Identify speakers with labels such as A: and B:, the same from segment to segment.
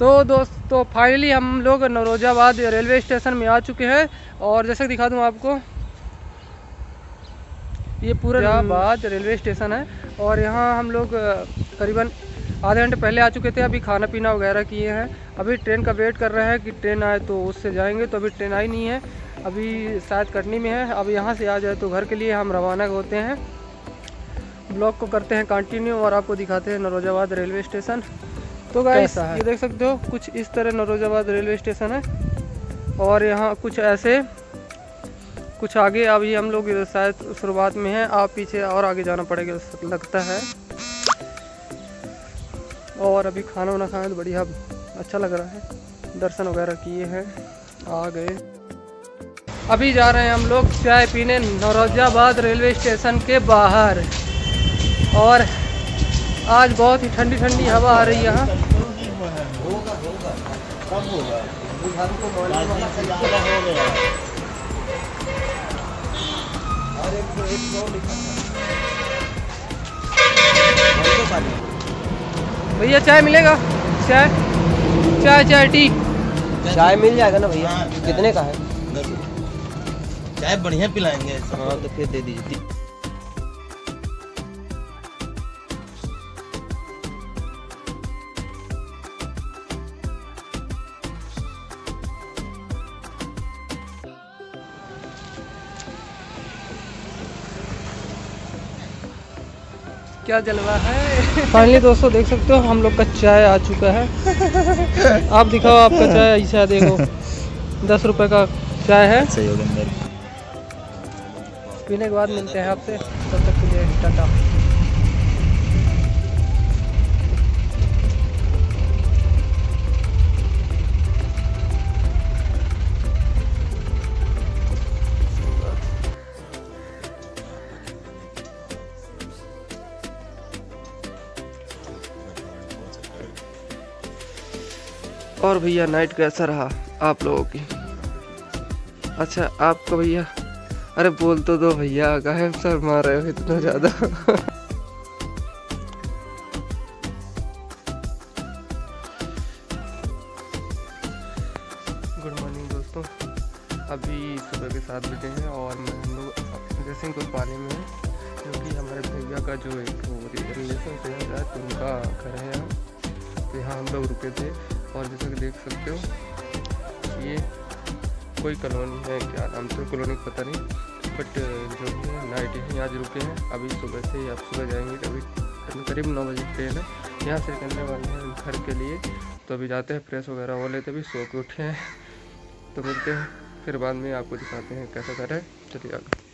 A: तो दोस्तों फाइनली हम लोग नरोजाबाद रेलवे स्टेशन में आ चुके हैं। और जैसे दिखा दूँ आपको, ये पूरा बाद रेलवे स्टेशन है। और यहाँ हम लोग करीबन आधे घंटे पहले आ चुके थे। अभी खाना पीना वगैरह किए हैं। अभी ट्रेन का वेट कर रहे हैं कि ट्रेन आए तो उससे जाएँगे तो अभी ट्रेन आई नहीं है। अभी शायद कटनी में है। अब यहाँ से आ जाए तो घर के लिए हम रवाना होते हैं। ब्लॉग को करते हैं कंटिन्यू और आपको दिखाते हैं नरोजाबाद रेलवे स्टेशन। तो गाइस ये देख सकते हो कुछ इस तरह नरोजाबाद रेलवे स्टेशन है। और यहाँ कुछ ऐसे कुछ आगे अभी हम लोग शायद शुरुआत में हैं आप पीछे और आगे जाना पड़ेगा लगता है। और अभी खाना वाना खाना तो बढ़िया अच्छा लग रहा है। दर्शन वगैरह किए हैं आ गए। अभी जा रहे हैं हम लोग चाय पीने नौरोजाबाद रेलवे स्टेशन के बाहर। और आज बहुत ही ठंडी ठंडी हवा आ रही है यहाँ। भैया चाय मिलेगा? चाय? चाय चाय टी।
B: चाय मिल जाएगा ना भैया? कितने का है?
C: चाय बढ़िया पिलाएँगे।
B: हाँ तो फिर दे दीजिए।
A: क्या जलवा है? फाइनली दोस्तों देख सकते हो हम लोग का चाय आ चुका है। आप दिखाओ आपका चाय ऐसा देखो। दस रुपए का चाय है।
C: सही हो गया
A: पीने के बाद मिलते हैं आपसे। तब तक के लिए टाटा। और भैया नाइट कैसा रहा आप लोगों की। अच्छा आपको भैया, अरे बोल तो दो भैया काहे सर मार रहे हो इतना ज़्यादा। गुड मॉर्निंग दोस्तों। अभी सुबह के सात बजे हैं और मैं हम लोग जैसे कुछ पानी में हैं क्योंकि हमारे भैया का जो एक रिलेशन से उनका घर है यहाँ। तो यहाँ हम लोग रुके थे। और जैसा कि देख सकते हो, ये कोई कॉलोनी है क्या? नाम से कॉलोनी पता नहीं बट जो भी है नाइट यहीं आज रुके हैं। अभी सुबह से ही आप सुबह जाएँगे अभी करीब नौ बजे ट्रेन है यहाँ से निकलने वाले हैं घर के लिए। तो अभी जाते हैं फ्रेश वगैरह हो लेते अभी सो के उठे हैं। तो मिलते हैं, फिर बाद में आपको दिखाते हैं कैसा कर है। चलिए आगे।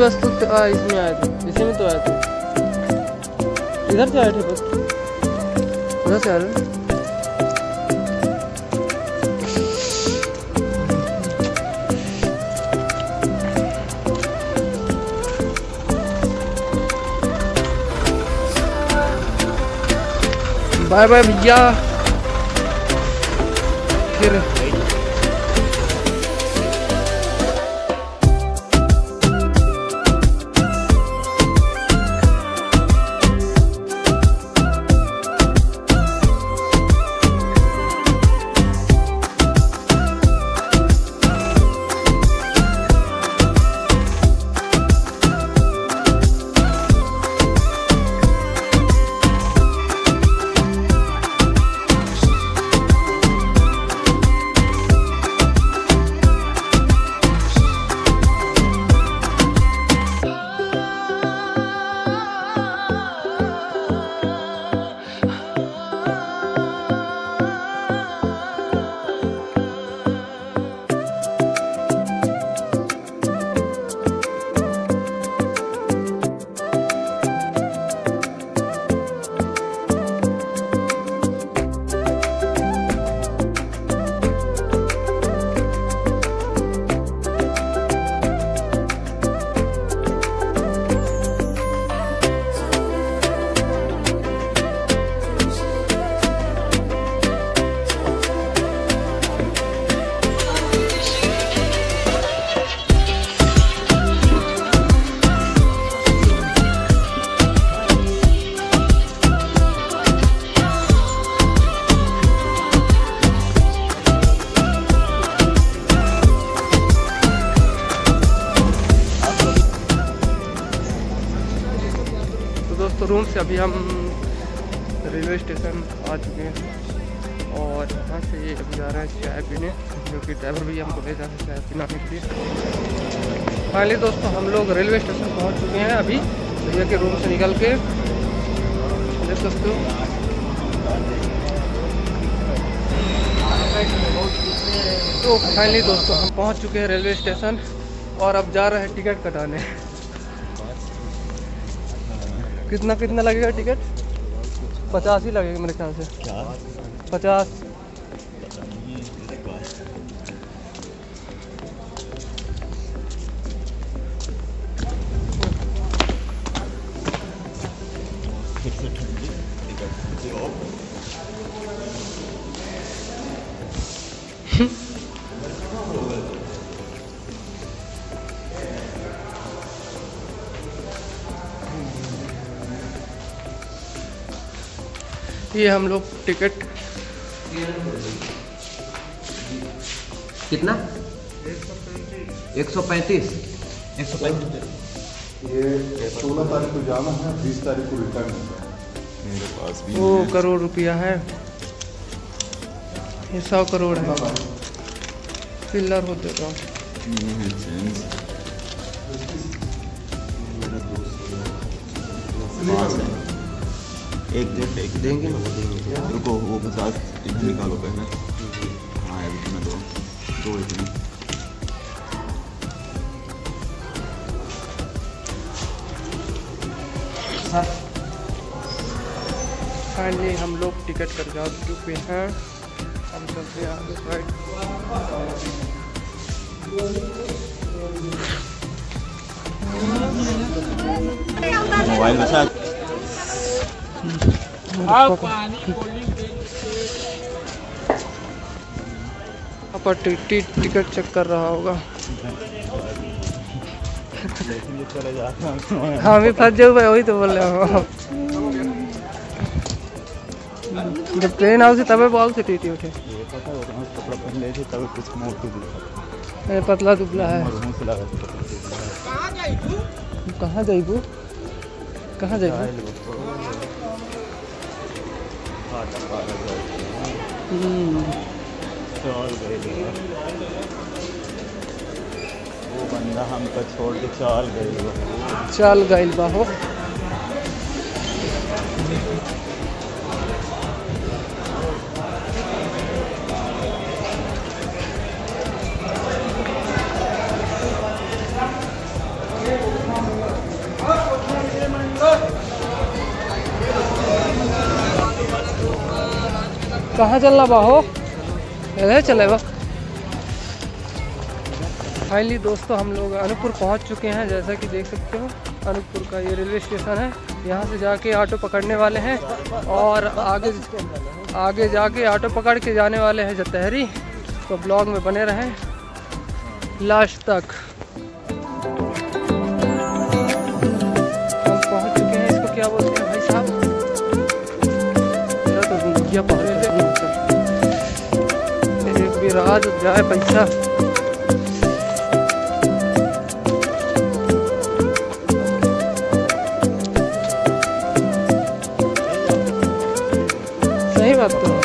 A: तो आ, इसमें आए थे इसी में तो आए थे इधर से आए थे बस उधर से आ रहे बाय बाय भैया फिर से अभी हम रेलवे स्टेशन आ चुके हैं और वहाँ से अभी जा रहे हैं चाय पीने, जो कि ड्राइवर भी हमको ले जा रहे हैं चाय पिलाने के लिए। फाइनली दोस्तों, हम लोग रेलवे स्टेशन पहुँच चुके हैं अभी भैया के रूम से निकल के। देख सकते हो। तो फाइनली दोस्तों, हम पहुँच चुके हैं रेलवे स्टेशन और अब जा रहे हैं टिकट कटाने। कितना कितना लगेगा टिकट? पचास ही लगेगा मेरे ख्याल से। पचास। ये हम लोग टिकट।
B: कितना? एक सौ पैंतीस।
C: एक सौ पैंतीस
D: ये सोलह तारीख को जाना है बीस तारीख को रिटर्न मेरे पास भी
A: वो करोड़ रुपया है। ये सौ करोड़ है। चिल्लर हो देगा
C: एक डेढ़ एक
B: देंगे? ना वो देंगे
C: रुको वो निकालो पहले। हाँ तुम्हें दो दो इतने
A: फाइनली हम लोग टिकट कर जा चुके हैं। हम चलते आगे साइड
C: मोबाइल में
A: यहाँ टिकट टिकट चेक कर रहा होगा।
C: हैं
A: भी फंस जाऊ भाई, वही तो बोल रहा हूँ जब ट्रेन आओ से तबे बहुत से टीटी उठे।
C: कपड़ा पहन ले तब कुछ मोटू
A: पतला दुबला है कहाँ जाइबू कहाँ जाइबू
C: वो बंदा हमको छोड़ के चल
A: चल गइल बा हो कहाँ चलना बाहो इधर चले बा। फाइनली दोस्तों हम लोग अनूपपुर पहुँच चुके हैं, जैसा कि देख सकते हो। अनूपपुर का ये रेलवे स्टेशन है। यहाँ से जाके ऑटो पकड़ने वाले हैं और आगे आगे जाके ऑटो पकड़ के जाने वाले हैं जतहरी। तो ब्लॉग में बने रहें। लास्ट तक। पहुँच चुके हैं इसको क्या बोलते हैं भाई साहब? तो पहुँच राज जाए पैसा सही बात तो है।